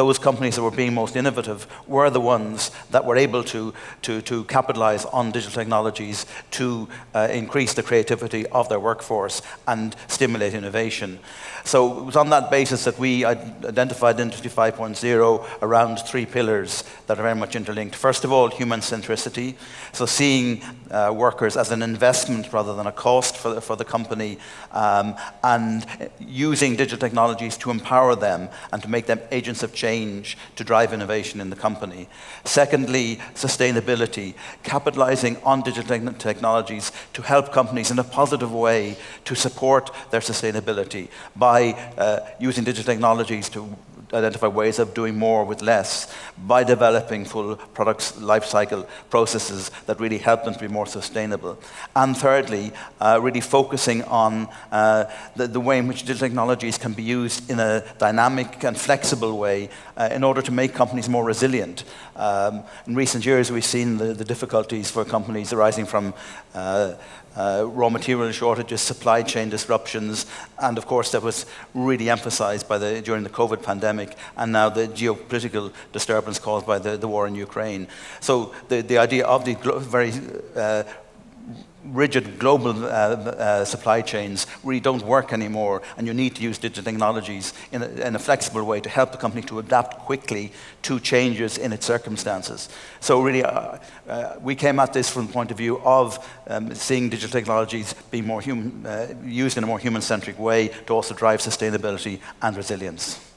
those companies that were being most innovative were the ones that were able to, to, to capitalize on digital technologies to uh, increase the creativity of their workforce and stimulate innovation. So it was on that basis that we identified Industry 5.0 around three pillars that are very much interlinked. First of all, human centricity. So seeing uh, workers as an investment rather than a cost for the, for the company, um, and using digital technologies to empower them and to make them agents of change to drive innovation in the company. Secondly, sustainability, capitalizing on digital te technologies to help companies in a positive way to support their sustainability by uh, using digital technologies to identify ways of doing more with less by developing full product life cycle processes that really help them to be more sustainable. And thirdly, uh, really focusing on uh, the, the, way in which digital technologies can be used in a dynamic and flexible way uh, in order to make companies more resilient. Um, in recent years, we've seen the, the, difficulties for companies arising from uh, uh, raw material shortages, supply chain disruptions, and of course that was really emphasized by the, during the COVID pandemic and now the geopolitical disturbance caused by the, the war in Ukraine. So the, the idea of the very uh, rigid global uh, uh, supply chains really don't work anymore, and you need to use digital technologies in a, in a, flexible way to help the company to adapt quickly to changes in its circumstances. So really, uh, uh we came at this from the point of view of um, seeing digital technologies being more human, uh, used in a more human-centric way to also drive sustainability and resilience.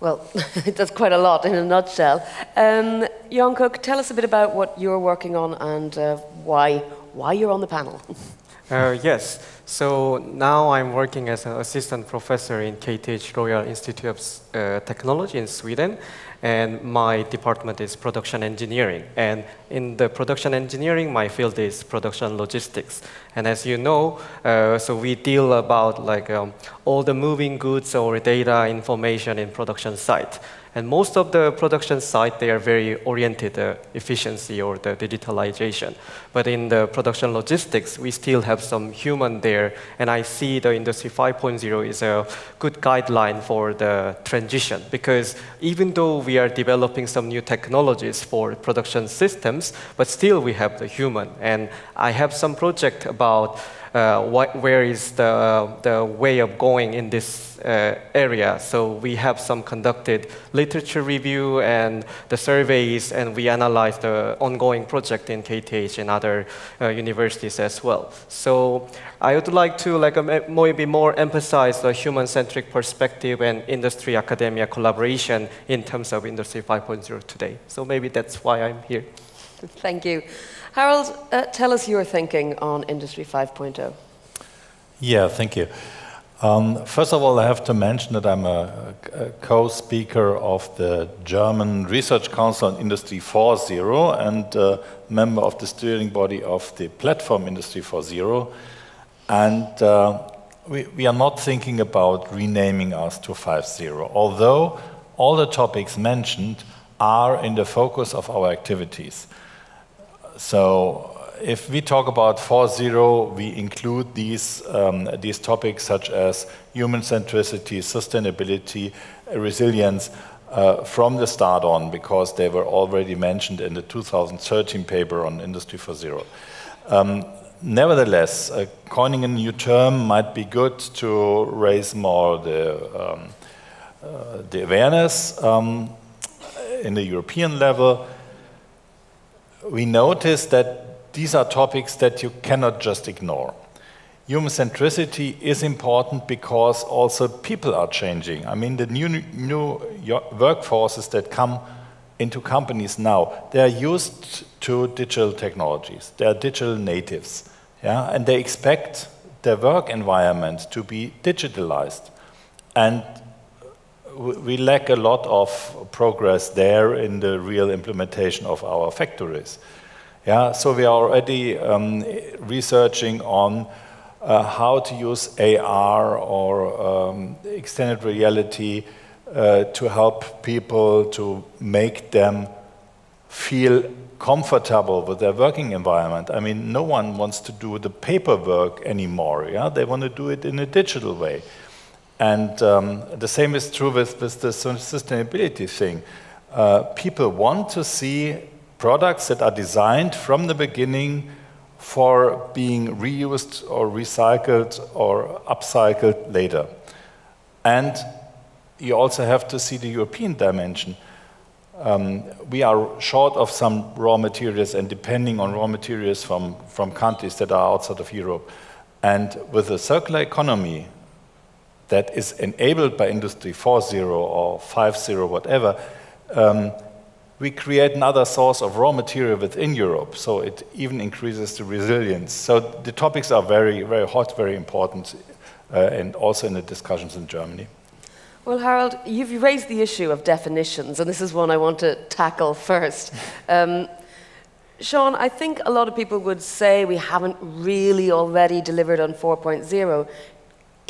Well, that's quite a lot in a nutshell. Um, Yongkuk, tell us a bit about what you're working on and uh, why why you're on the panel. uh, yes. So now I'm working as an assistant professor in KTH Royal Institute of uh, Technology in Sweden, and my department is production engineering. And in the production engineering, my field is production logistics. And as you know, uh, so we deal about like um, all the moving goods or data information in production site. And most of the production site, they are very oriented uh, efficiency or the digitalization. But in the production logistics, we still have some human there. And I see the Industry 5.0 is a good guideline for the transition because even though we are developing some new technologies for production systems, but still we have the human. And I have some project about what, where is the, the way of going in this uh, area. So we have some conducted literature review and the surveys, and we analyze the ongoing project in KTH and other uh, universities as well. So I would like to like maybe more emphasize the human-centric perspective and industry-academia collaboration in terms of Industry 5.0 today. So maybe that's why I'm here. Thank you. Harald, uh, tell us your thinking on Industry 5.0. Yeah, thank you. Um, first of all, I have to mention that I'm a, a co-speaker of the German Research Council on Industry 4.0 and a member of the steering body of the platform Industry 4.0. And uh, we, we are not thinking about renaming us to 5.0, although all the topics mentioned are in the focus of our activities. So if we talk about 4.0, we include these, um, these topics such as human centricity, sustainability, resilience uh, from the start on because they were already mentioned in the 2013 paper on Industry 4.0. Um, nevertheless, uh, coining a new term might be good to raise more the, um, uh, the awareness um, in the European level we notice that these are topics that you cannot just ignore. Human centricity is important because also people are changing. I mean, the new, new workforces that come into companies now, they are used to digital technologies. They are digital natives, yeah? and they expect their work environment to be digitalized. And we lack a lot of progress there in the real implementation of our factories. Yeah, so we are already um, researching on uh, how to use AR or um, extended reality uh, to help people to make them feel comfortable with their working environment. I mean, no one wants to do the paperwork anymore. Yeah, they want to do it in a digital way. And um, the same is true with, with the sustainability thing. Uh, people want to see products that are designed from the beginning for being reused or recycled or upcycled later. And you also have to see the European dimension. Um, we are short of some raw materials and depending on raw materials from, from countries that are outside of Europe. And with a circular economy that is enabled by Industry 4.0 or 5.0, whatever, um, we create another source of raw material within Europe, so it even increases the resilience. So the topics are very, very hot, very important, uh, and also in the discussions in Germany. Well, Harald, you've raised the issue of definitions, and this is one I want to tackle first. Um, Sean, I think a lot of people would say we haven't really already delivered on 4.0.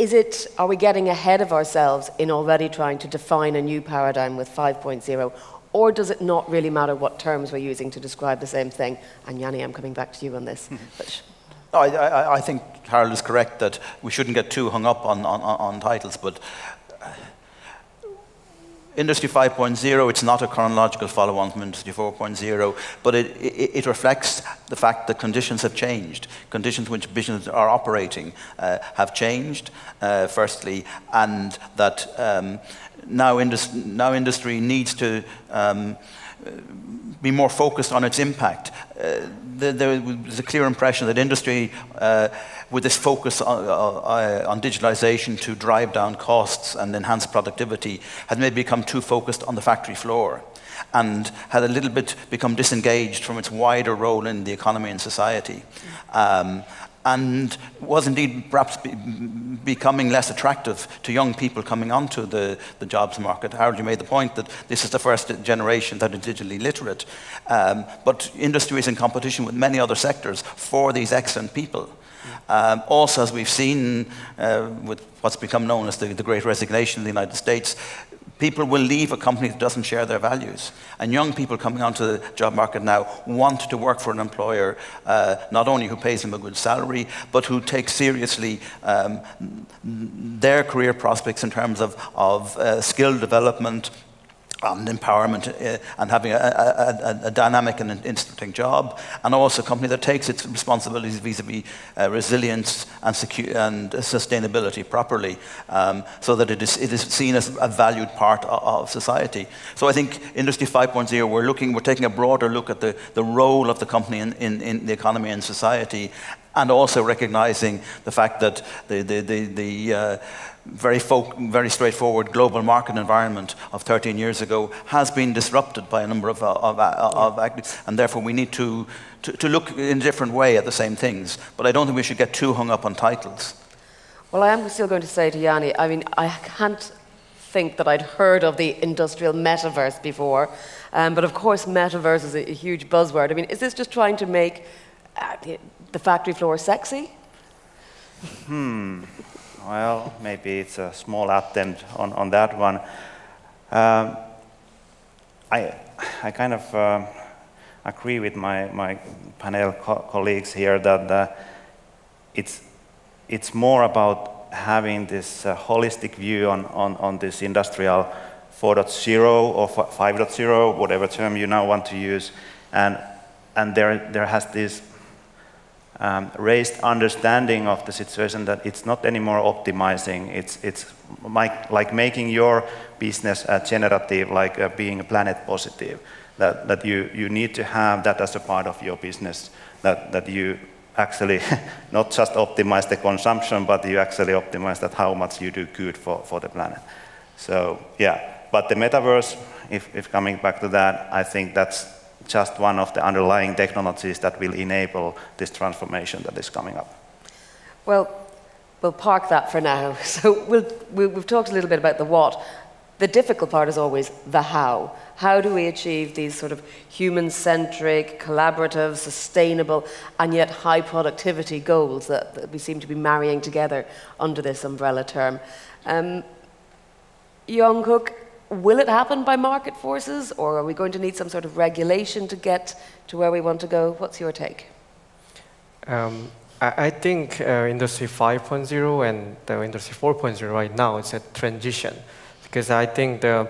Is it, are we getting ahead of ourselves in already trying to define a new paradigm with 5.0? Or does it not really matter what terms we're using to describe the same thing? And Jani, I'm coming back to you on this. Hmm. I, I, I, think Harald is correct that we shouldn't get too hung up on, on, on titles, but Industry 5.0, it's not a chronological follow-on from Industry 4.0, but it, it, it, reflects the fact that conditions have changed. Conditions in which businesses are operating uh, have changed, uh, firstly, and that um, now, indus now industry needs to um, be more focused on its impact. Uh, there, was a clear impression that industry, uh, with this focus on, uh, on, digitalization to drive down costs and enhance productivity, had maybe become too focused on the factory floor and had a little bit become disengaged from its wider role in the economy and society. Um, and was indeed perhaps be, becoming less attractive to young people coming onto the, the jobs market. Harald, you made the point that this is the first generation that is digitally literate, um, but industry is in competition with many other sectors for these excellent people. Um, also, as we've seen uh, with what's become known as the, the Great Resignation in the United States, People will leave a company that doesn't share their values. And young people coming onto the job market now want to work for an employer uh, not only who pays them a good salary, but who takes seriously um, their career prospects in terms of, of uh, skill development, and empowerment uh, and having a, a, a, dynamic and interesting job, and also a company that takes its responsibilities vis-a-vis uh, resilience and, and sustainability properly, um, so that it is, it is seen as a valued part of, of, society. So I think Industry 5.0, we're looking, we're taking a broader look at the, the role of the company in, in, in the economy and society, and also recognizing the fact that the, the, the, the uh, very, folk, very straightforward global market environment of 13 years ago has been disrupted by a number of, uh, of, uh, of and therefore we need to, to, to, look in a different way at the same things. But I don't think we should get too hung up on titles. Well, I am still going to say to Jani, I mean, I can't think that I'd heard of the industrial metaverse before, um, but of course, metaverse is a, a, huge buzzword. I mean, is this just trying to make uh, the, factory floor is sexy? Hmm. Well, maybe it's a small attempt on, on that one. Um, I, I kind of uh, agree with my, my panel co colleagues here that uh, it's, it's more about having this uh, holistic view on, on, on this industrial 4.0 or 5.0, whatever term you now want to use. And, and there, there has this um, raised understanding of the situation that it's not anymore optimizing. It's, it's like, like making your business uh, generative, like uh, being planet positive. That, that you, you need to have that as a part of your business, that, that you actually not just optimize the consumption, but you actually optimize that how much you do good for, for the planet. So yeah, but the metaverse, if, if coming back to that, I think that's just one of the underlying technologies that will enable this transformation that is coming up. Well, we'll park that for now. So we'll, we have talked a little bit about the what. The difficult part is always the how. How do we achieve these sort of human centric, collaborative, sustainable, and yet high productivity goals that, that, we seem to be marrying together under this umbrella term? Um, Yongkuk, will it happen by market forces, or are we going to need some sort of regulation to get to where we want to go? What's your take? Um, I, think uh, Industry 5.0 and the Industry 4.0 right now is a transition because I think the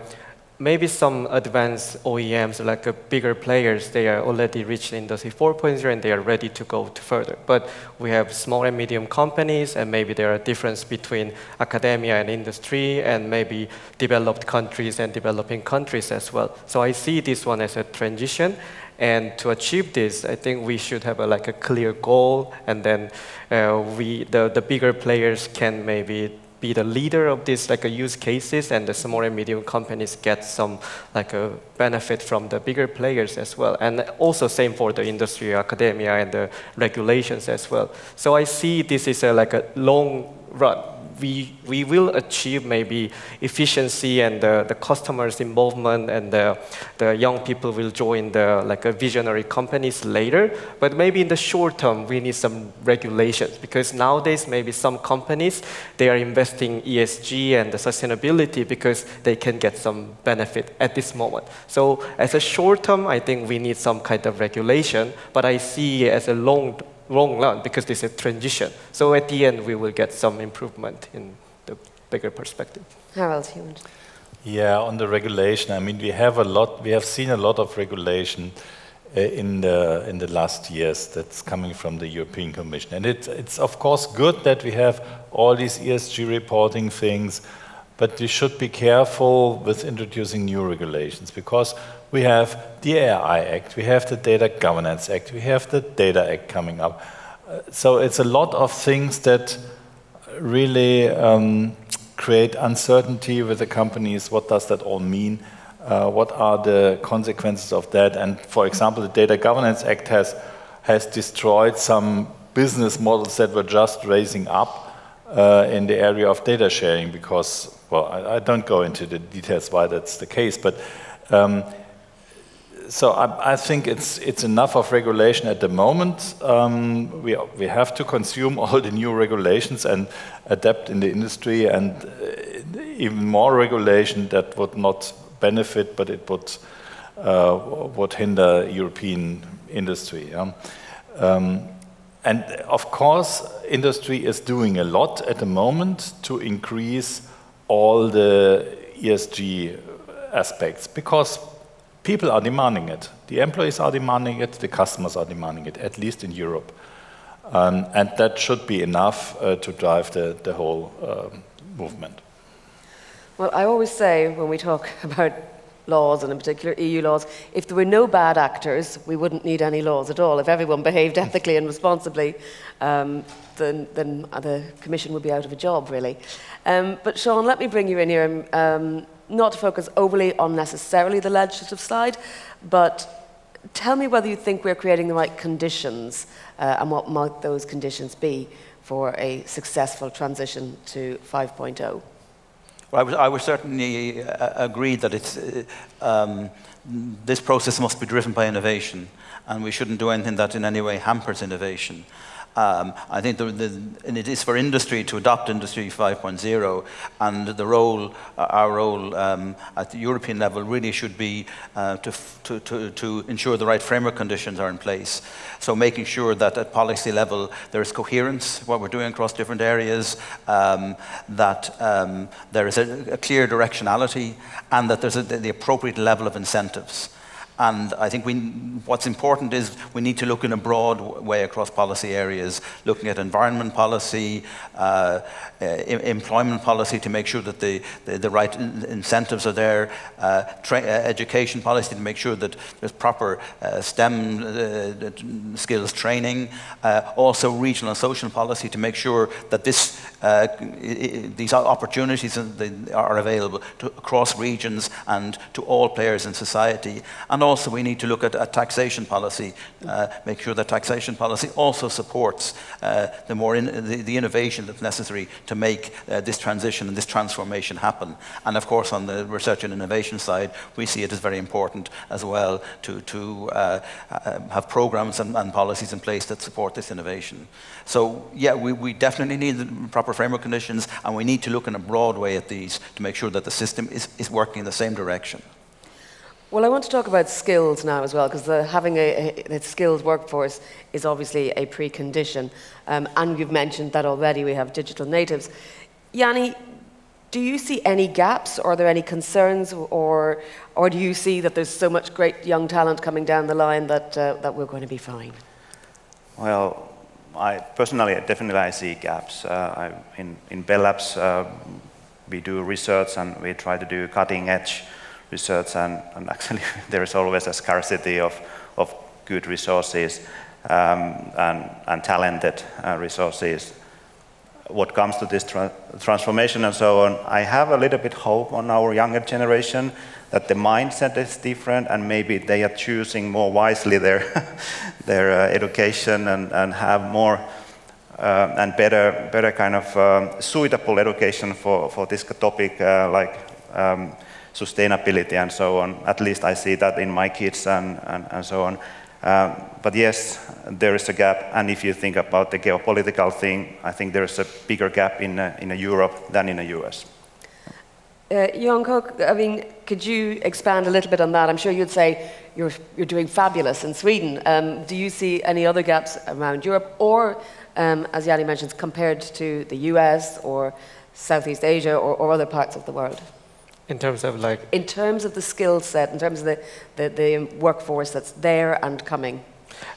maybe some advanced OEMs, like uh, bigger players, they are already reached Industry 4.0 and they are ready to go to further. But we have small and medium companies, and maybe there are differences between academia and industry, and maybe developed countries and developing countries as well. So I see this one as a transition. And to achieve this, I think we should have a, like a clear goal, and then uh, we, the, the bigger players can maybe be the leader of these like use cases, and the small and medium companies get some like a benefit from the bigger players as well. And also same for the industry, academia, and the regulations as well. So I see this is a, like a long run we, we will achieve maybe efficiency and the, the customers' involvement and the, the young people will join the like a visionary companies later. But maybe in the short term, we need some regulations because nowadays maybe some companies, they are investing ESG and the sustainability because they can get some benefit at this moment. So as a short term, I think we need some kind of regulation, but I see as a long long run because this is a transition. So at the end, we will get some improvement in the bigger perspective. Harald, you want Yeah, on the regulation, I mean, we have a lot, we have seen a lot of regulation uh, in the in the last years that's coming from the European Commission, and it's it's of course good that we have all these ESG reporting things, but we should be careful with introducing new regulations because we have the AI Act, we have the Data Governance Act, we have the Data Act coming up. Uh, so it's a lot of things that really um, create uncertainty with the companies. What does that all mean? Uh, what are the consequences of that? And for example, the Data Governance Act has, has destroyed some business models that were just raising up uh, in the area of data sharing because, well, I, I, don't go into the details why that's the case, but um, so I, I, think it's it's enough of regulation at the moment. Um, we we have to consume all the new regulations and adapt in the industry, and uh, even more regulation that would not benefit, but it would uh, would hinder European industry. Yeah? Um, and of course, industry is doing a lot at the moment to increase all the ESG aspects because People are demanding it. The employees are demanding it. The customers are demanding it, at least in Europe. Um, and that should be enough uh, to drive the, the whole uh, movement. Well, I always say when we talk about laws, and in particular EU laws, if there were no bad actors, we wouldn't need any laws at all. If everyone behaved ethically and responsibly, um, then, then the Commission would be out of a job, really. Um, but Sean, let me bring you in here. Not to focus overly on necessarily the legislative side, but tell me whether you think we're creating the right conditions uh, and what might those conditions be for a successful transition to 5.0. Well, I would, I certainly uh, agree that it's, uh, um, this process must be driven by innovation, and we shouldn't do anything that in any way hampers innovation. Um, I think the, the, and it is for industry to adopt Industry 5.0, and the role, uh, our role um, at the European level really should be uh, to, to, to, to, ensure the right framework conditions are in place. So making sure that at policy level there is coherence, what we're doing across different areas, um, that um, there is a, a, clear directionality, and that there's a, the appropriate level of incentives. And I think we, what's important is we need to look in a broad way across policy areas, looking at environment policy, uh, uh, employment policy to make sure that the, the, the right incentives are there, uh, uh, education policy to make sure that there's proper uh, STEM uh, skills training, also regional and social policy to make sure that this, these opportunities are available to, across regions and to all players in society. And also we need to look at, at taxation policy, uh, make sure that taxation policy also supports uh, the more in, the, the, innovation that's necessary to make uh, this transition and this transformation happen. And of course, on the research and innovation side, we see it as very important as well to, to uh, uh, have programs and, and, policies in place that support this innovation. So, yeah, we, we definitely need the proper framework conditions, and we need to look in a broad way at these to make sure that the system is, is working in the same direction. Well, I want to talk about skills now as well, because having a, a, skilled workforce is obviously a precondition. Um, and you've mentioned that already we have digital natives. Jani, do you see any gaps? Or are there any concerns? Or, or do you see that there's so much great young talent coming down the line that, uh, that we're going to be fine? Well, I personally, definitely I see gaps. Uh, I, in, in Bell Labs, uh, we do research and we try to do cutting edge research and, and actually there is always a scarcity of, of good resources um, and, and talented uh, resources. What comes to this tra transformation and so on, I have a little bit hope on our younger generation that the mindset is different and maybe they are choosing more wisely their, their uh, education and, and have more uh, and better, better kind of um, suitable education for, for this topic uh, like um, sustainability and so on. At least I see that in my kids and, and, and so on. Um, but yes, there is a gap, and if you think about the geopolitical thing, I think there is a bigger gap in, uh, in Europe than in the US. Uh, Koch, I mean, could you expand a little bit on that? I'm sure you'd say you're, you're doing fabulous in Sweden. Um, do you see any other gaps around Europe, or, um, as Jani mentions, compared to the US or Southeast Asia or, or other parts of the world? In terms of like? In terms of the skill set, in terms of the, the, the workforce that's there and coming.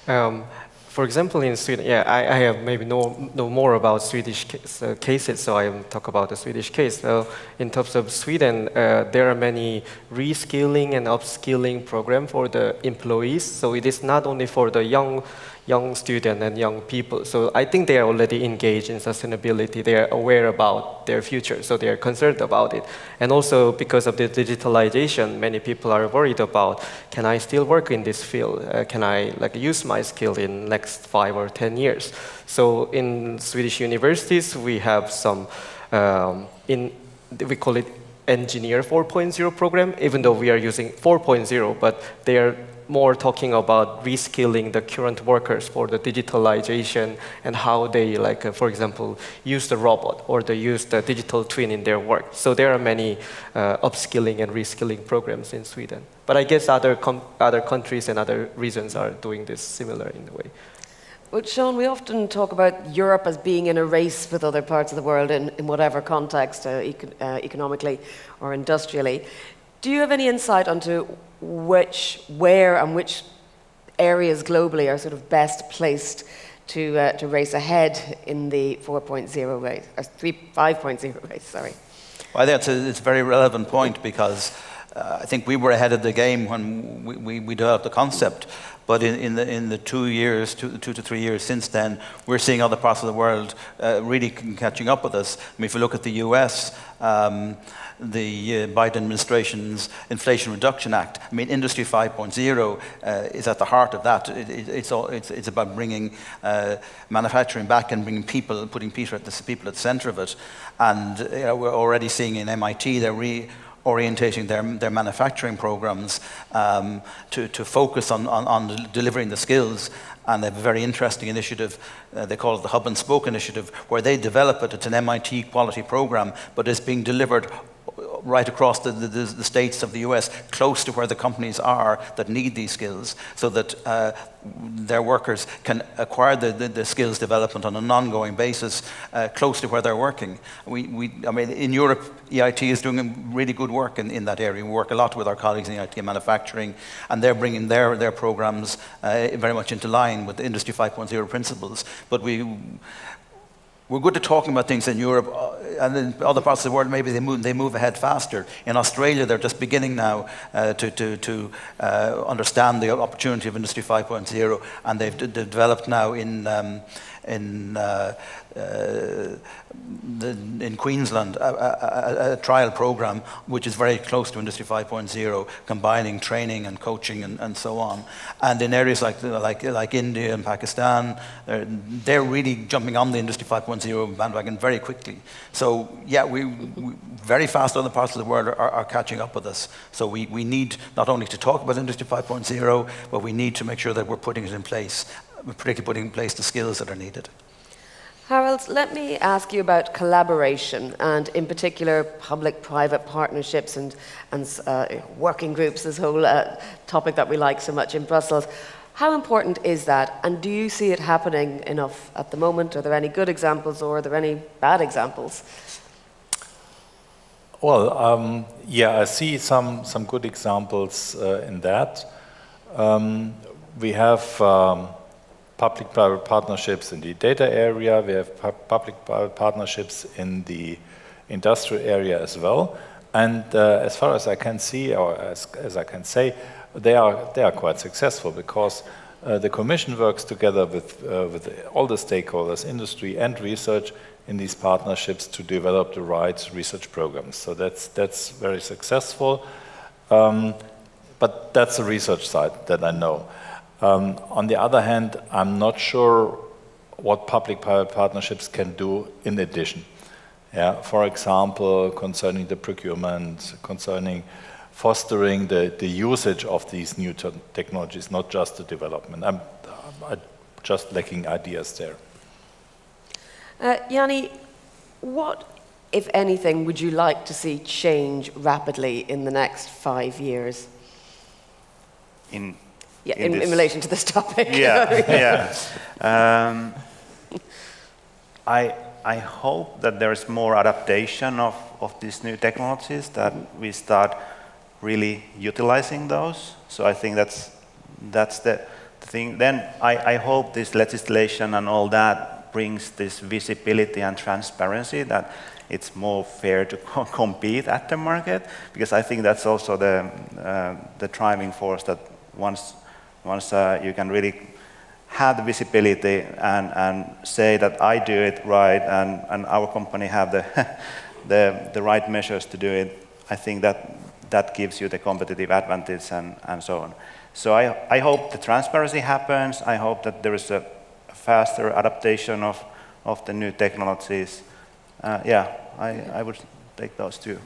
Um, for example, in Sweden, yeah, I, I have maybe know, know more about Swedish case, uh, cases, so I will talk about the Swedish case. So in terms of Sweden, uh, there are many reskilling and upskilling programs for the employees. So it is not only for the young young students and young people. So I think they are already engaged in sustainability. They are aware about their future, so they are concerned about it. And also because of the digitalization, many people are worried about, can I still work in this field? Uh, can I like use my skill in next five or 10 years? So in Swedish universities, we have some, um, in, we call it engineer 4.0 program, even though we are using 4.0, but they are more talking about reskilling the current workers for the digitalization and how they, like, uh, for example, use the robot or they use the digital twin in their work. So there are many uh, upskilling and reskilling programs in Sweden. But I guess other, other countries and other regions are doing this similar in a way. Well, Sean, we often talk about Europe as being in a race with other parts of the world in, in whatever context, uh, econ uh, economically or industrially. Do you have any insight onto which, where, and which areas globally are sort of best placed to, uh, to race ahead in the 4.0 race, or 3, 5.0 race, sorry? Well, I think it's a, it's a very relevant point because uh, I think we were ahead of the game when we, we, we developed the concept. But in, in, the, in the two years, two, two to three years since then, we're seeing other parts of the world uh, really catching up with us. I mean, if you look at the US, um, the uh, Biden administration's Inflation Reduction Act. I mean, Industry 5.0 uh, is at the heart of that. It, it, it's, all, it's, it's, about bringing uh, manufacturing back and bringing people, putting people at the, people at the center of it. And you know, we're already seeing in MIT, they're reorientating their, their manufacturing programs um, to, to focus on, on, on delivering the skills and they have a very interesting initiative. Uh, they call it the Hub and Spoke Initiative, where they develop it. It's an MIT quality program, but it's being delivered right across the, the, the, states of the US, close to where the companies are that need these skills, so that uh, their workers can acquire the, the, the, skills development on an ongoing basis uh, close to where they're working. We, we, I mean, in Europe, EIT is doing really good work in, in that area. We work a lot with our colleagues in EIT manufacturing, and they're bringing their, their programs uh, very much into line with the Industry 5.0 principles. But we we're good at talking about things in Europe, uh, and in other parts of the world, maybe they move, they move ahead faster. In Australia, they're just beginning now uh, to, to, to uh, understand the opportunity of Industry 5.0, and they've developed now in, um, in uh, uh, in Queensland a, a, a, trial program which is very close to Industry 5.0, combining training and coaching and, and so on. And in areas like, like, like India and Pakistan, they're, they're really jumping on the Industry 5.0 bandwagon very quickly. So yeah, we, we very fast other parts of the world are, are, catching up with us. So we, we need not only to talk about Industry 5.0, but we need to make sure that we're putting it in place, particularly putting in place the skills that are needed. Harald, let me ask you about collaboration and, in particular, public private partnerships and, and uh, working groups, this whole uh, topic that we like so much in Brussels. How important is that, and do you see it happening enough at the moment? Are there any good examples or are there any bad examples? Well, um, yeah, I see some, some good examples uh, in that. Um, we have um, public-private partnerships in the data area. We have pu public-private partnerships in the industrial area as well. And uh, as far as I can see, or as, as I can say, they are, they are quite successful because uh, the Commission works together with, uh, with all the stakeholders, industry and research, in these partnerships to develop the right research programs. So that's, that's very successful. Um, but that's the research side that I know. Um, on the other hand, I'm not sure what public-private partnerships can do in addition. Yeah, for example, concerning the procurement, concerning fostering the, the usage of these new technologies, not just the development. I'm, I'm just lacking ideas there. Uh, Jani, what, if anything, would you like to see change rapidly in the next five years? In yeah, in, in, in relation to this topic. Yeah, yeah. Um, I, I hope that there is more adaptation of, of these new technologies, that we start really utilizing those. So I think that's, that's the, thing. Then I, I hope this legislation and all that brings this visibility and transparency that it's more fair to compete at the market because I think that's also the, uh, the driving force that once once uh, you can really have the visibility and, and say that I do it right and, and our company have the, the, the right measures to do it, I think that that gives you the competitive advantage and, and so on. So I, I hope the transparency happens. I hope that there is a faster adaptation of, of the new technologies. Uh, yeah, I, I would take those two.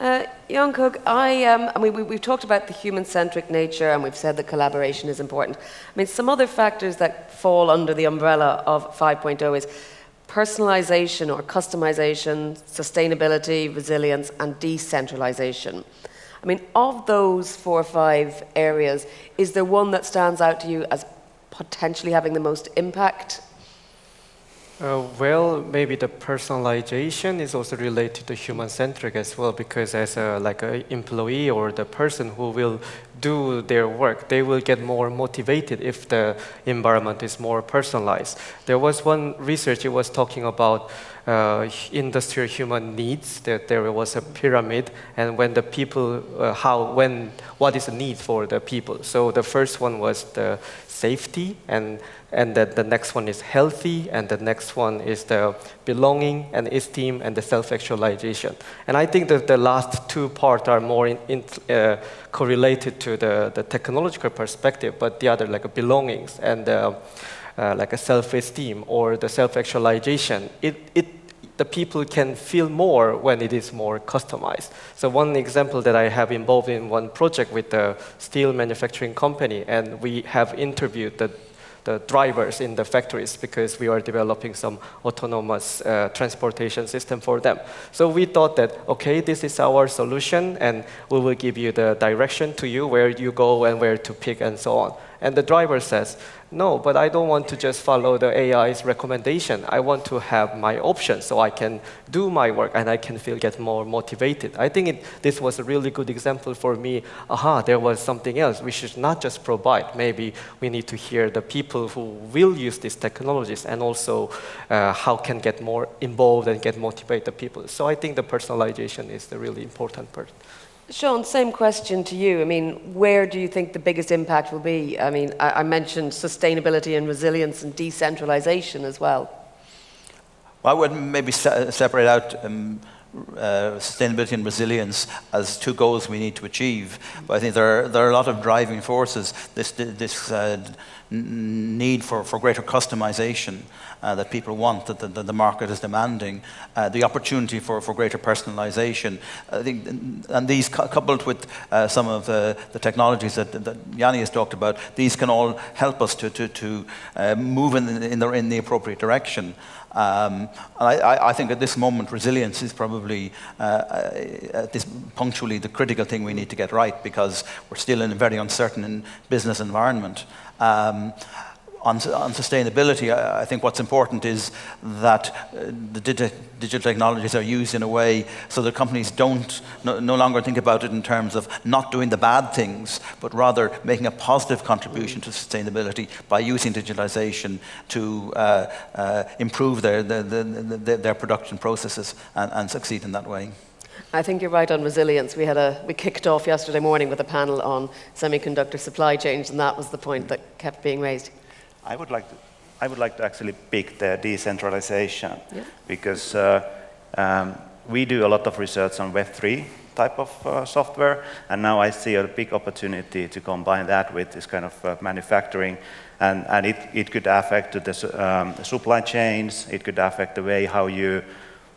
Uh, Yongkuk, I, um, I mean, we, have talked about the human-centric nature and we've said that collaboration is important. I mean, some other factors that fall under the umbrella of 5.0 is personalization or customization, sustainability, resilience, and decentralization. I mean, of those four or five areas, is there one that stands out to you as potentially having the most impact uh, well, maybe the personalization is also related to human-centric as well, because as a, like an employee or the person who will do their work, they will get more motivated if the environment is more personalized. There was one research, it was talking about uh, industrial human needs, that there was a pyramid, and when the people, uh, how, when, what is the need for the people. So the first one was the safety, and and then the next one is healthy, and the next one is the belonging and esteem and the self-actualization. And I think that the last two parts are more in, in, uh, correlated to the, the technological perspective, but the other like belongings and uh, uh, like a self-esteem or the self-actualization, it, it, the people can feel more when it is more customized. So one example that I have involved in one project with the steel manufacturing company, and we have interviewed the the drivers in the factories because we are developing some autonomous uh, transportation system for them. So we thought that, okay, this is our solution and we will give you the direction to you where you go and where to pick and so on. And the driver says, no, but I don't want to just follow the AI's recommendation. I want to have my options so I can do my work and I can feel get more motivated. I think it, this was a really good example for me. Aha, there was something else. We should not just provide. Maybe we need to hear the people who will use these technologies and also uh, how can get more involved and get motivated people. So I think the personalization is the really important part. Sean, same question to you. I mean, where do you think the biggest impact will be? I mean, I, I mentioned sustainability and resilience and decentralization as well. well I would maybe se separate out um, uh, sustainability and resilience as two goals we need to achieve. But I think there are, there are a lot of driving forces. This, this uh, need for, for greater customization uh, that people want, that the, the market is demanding, uh, the opportunity for, for greater personalization. I think, and these coupled with uh, some of the, the technologies that, that Jani has talked about, these can all help us to, to, to uh, move in, in, the, in the appropriate direction. Um, and I, I, think at this moment, resilience is probably uh, uh, this punctually the critical thing we need to get right because we're still in a very uncertain business environment. Um, on, on, sustainability, I, I, think what's important is that uh, the digi digital technologies are used in a way so that companies don't no, no, longer think about it in terms of not doing the bad things, but rather making a positive contribution to sustainability by using digitalization to uh, uh, improve their, their, their, their, production processes and, and succeed in that way. I think you're right on resilience. We had a we kicked off yesterday morning with a panel on semiconductor supply chains, and that was the point that kept being raised. I would like to, I would like to actually pick the decentralization yeah. because uh, um, we do a lot of research on Web3 type of uh, software, and now I see a big opportunity to combine that with this kind of uh, manufacturing, and, and it, it could affect the um, supply chains, it could affect the way how you,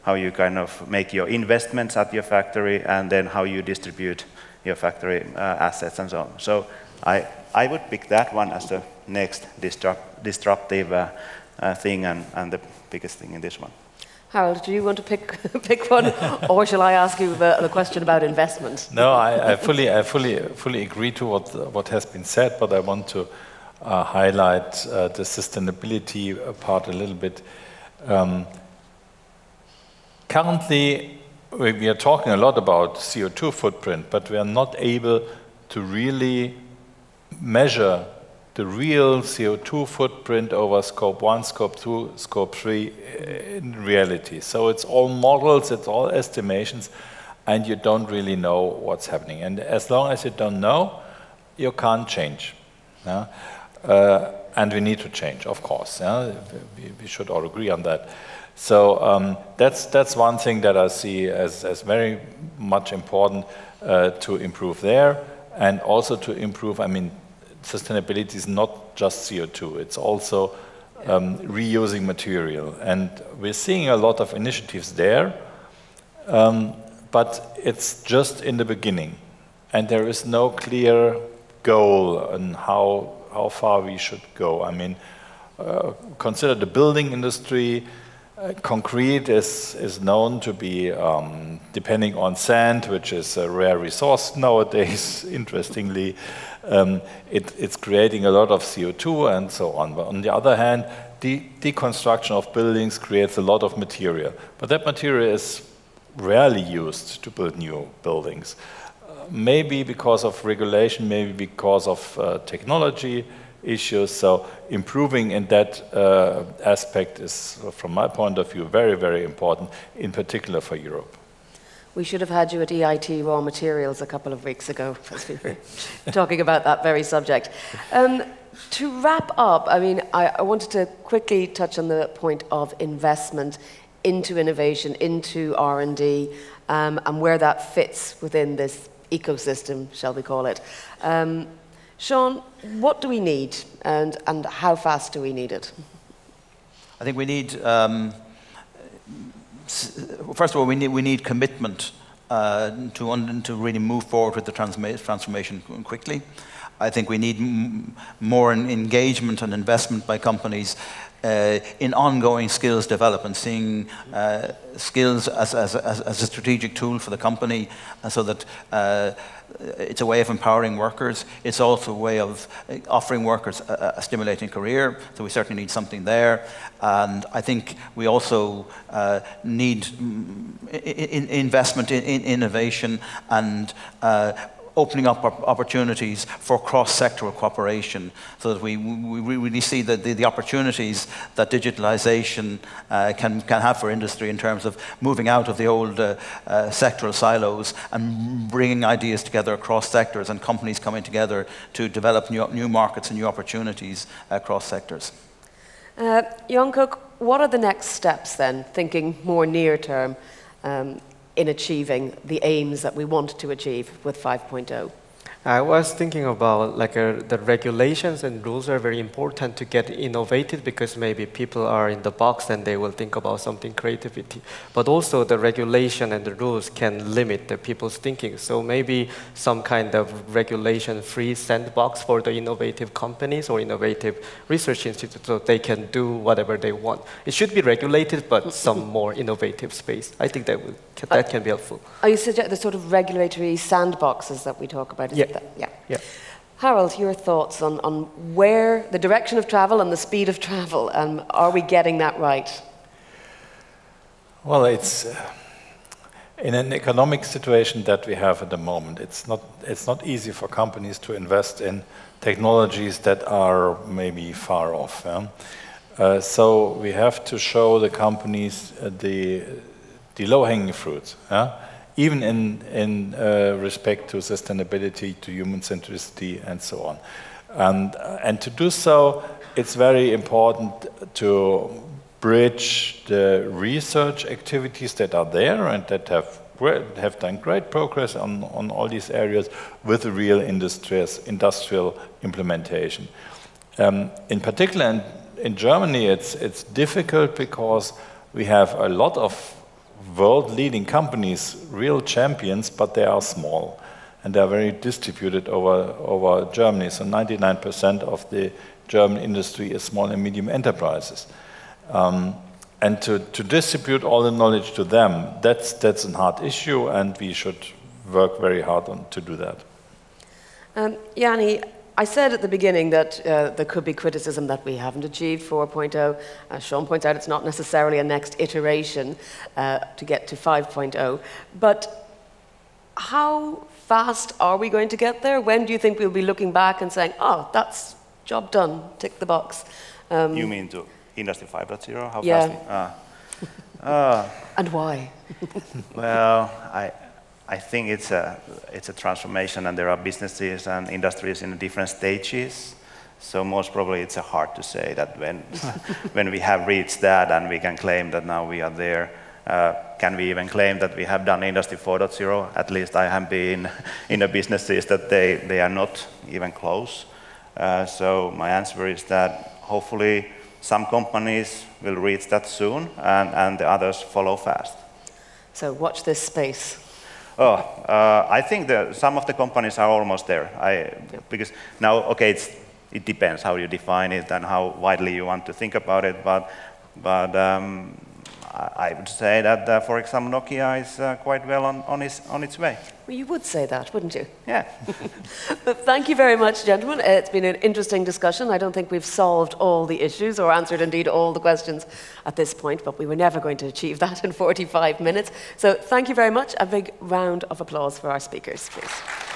how you kind of make your investments at your factory, and then how you distribute your factory uh, assets and so on. So I, I would pick that one as the next disrupt, disruptive uh, uh, thing and, and the biggest thing in this one. Harald, do you want to pick, pick one, or shall I ask you the, the question about investment? No, I, I, fully, I fully, fully agree to what, what has been said, but I want to uh, highlight uh, the sustainability part a little bit. Um, currently, we, are talking a lot about CO2 footprint, but we are not able to really measure the real CO2 footprint over scope 1, scope 2, scope 3 in reality. So it's all models, it's all estimations, and you don't really know what's happening. And as long as you don't know, you can't change. Yeah? Uh, and we need to change, of course. Yeah? We, we, should all agree on that. So um, that's, that's one thing that I see as, as very much important uh, to improve there and also to improve, I mean, sustainability is not just CO2, it's also um, reusing material. And we're seeing a lot of initiatives there, um, but it's just in the beginning. And there is no clear goal on how, how far we should go. I mean, uh, consider the building industry. Concrete is, is known to be, um, depending on sand, which is a rare resource nowadays, interestingly, um, it, it's creating a lot of CO2 and so on. But on the other hand, the deconstruction of buildings creates a lot of material. But that material is rarely used to build new buildings. Uh, maybe because of regulation, maybe because of uh, technology issues. So improving in that uh, aspect is, from my point of view, very, very important, in particular for Europe. We should have had you at EIT Raw Materials a couple of weeks ago talking about that very subject. Um, to wrap up, I mean, I, I, wanted to quickly touch on the point of investment into innovation, into R&D, um, and where that fits within this ecosystem, shall we call it. Um, Sean, what do we need, and, and how fast do we need it? I think we need um, first of all, we need, we need commitment uh, to, to really move forward with the transformation quickly. I think we need more engagement and investment by companies uh, in ongoing skills development, seeing uh, skills as, as, as, a strategic tool for the company uh, so that uh, it's a way of empowering workers. It's also a way of uh, offering workers a, a, stimulating career. So we certainly need something there. And I think we also uh, need in, in investment in, in, innovation and uh, opening up opportunities for cross-sectoral cooperation so that we, we really see the, the, the opportunities that digitalization uh, can, can have for industry in terms of moving out of the old uh, uh, sectoral silos and bringing ideas together across sectors and companies coming together to develop new, new markets and new opportunities across sectors. Uh, Yongkuk, what are the next steps then, thinking more near term? Um, in achieving the aims that we want to achieve with 5.0? I was thinking about like uh, the regulations and rules are very important to get innovative because maybe people are in the box and they will think about something creativity. But also the regulation and the rules can limit the people's thinking. So maybe some kind of regulation-free sandbox for the innovative companies or innovative research institutes so they can do whatever they want. It should be regulated, but some more innovative space. I think that, would, that can be helpful. Are you suggest the sort of regulatory sandboxes that we talk about? Yeah. That? yeah. Yeah. Harald, your thoughts on, on where the direction of travel and the speed of travel? Um, are we getting that right? Well, it's uh, in an economic situation that we have at the moment. It's not it's not easy for companies to invest in technologies that are maybe far off. yeah. Uh, so we have to show the companies uh, the the low-hanging fruits, yeah? Even in in uh, respect to sustainability, to human centricity, and so on. And uh, and to do so, it's very important to bridge the research activities that are there and that have have done great progress on, on all these areas with the real industries, industrial implementation. Um, in particular, in, in Germany, it's, it's difficult because we have a lot of world-leading companies, real champions, but they are small and they are very distributed over, over Germany. So 99% of the German industry is small and medium enterprises. Um, and to, to distribute all the knowledge to them, that's, that's a hard issue, and we should work very hard on to do that. Um, Jani, I said at the beginning that uh, there could be criticism that we haven't achieved 4.0. As Sean points out, it's not necessarily a next iteration uh, to get to 5.0. But how fast are we going to get there? When do you think we'll be looking back and saying, oh, that's job done, tick the box? Um, You mean to Industry 5.0? How Yeah. fast? we-. Uh, and why? well, I, I think it's a, it's a transformation, and there are businesses and industries in different stages. So most probably it's hard to say that when, when we have reached that and we can claim that now we are there. Uh, can we even claim that we have done Industry 4.0? At least I have been in the businesses that they, they are not even close. Uh, so my answer is that hopefully some companies will reach that soon and, and the others follow fast. So watch this space. Oh, uh, I think that some of the companies are almost there. I, because now, okay, it's, it depends how you define it and how widely you want to think about it. But, but um, I, I would say that, uh, for example, Nokia is uh, quite well on, on, its, on its way. Well, you would say that, wouldn't you? Yeah. But thank you very much, gentlemen. It's been an interesting discussion. I don't think we've solved all the issues or answered indeed all the questions at this point, but we were never going to achieve that in 45 minutes. So thank you very much. A big round of applause for our speakers, please.